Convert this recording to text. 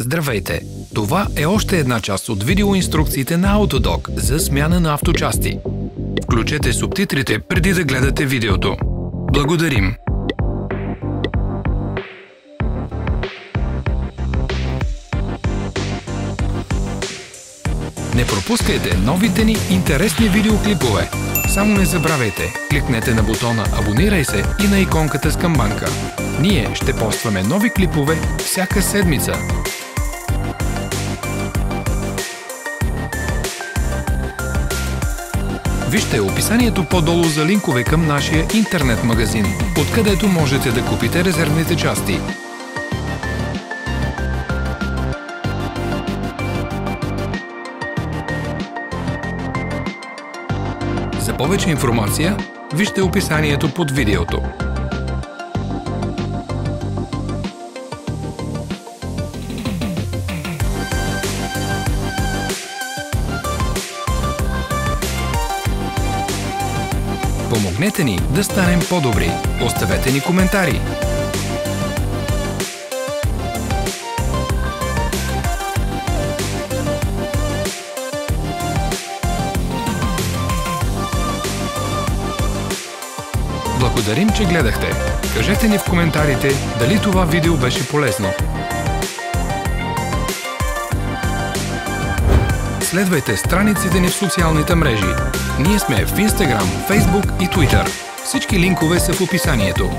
Здравейте! Това е още една част от видеоинструкциите на Autodoc за смяна на авточасти. Включете субтитрите преди да гледате видеото. Благодарим! Не пропускайте новите ни интересни видеоклипове. Само не забравяйте, кликнете на бутона Абонирай се и на иконката с камбанка. Ние ще постваме нови клипове всяка седмица. Вижте описанието по-долу за линкове към нашия интернет магазин, откъдето можете да купите резервните части. За повече информация, вижте описанието под видеото. Помогнете ни да станем по-добри. Оставете ни коментари. Благодарим, че гледахте. Кажете ни в коментарите дали това видео беше полезно. Следвайте страниците ни в социалните мрежи. Ние сме в Instagram, Facebook и Twitter. Всички линкове са в описанието.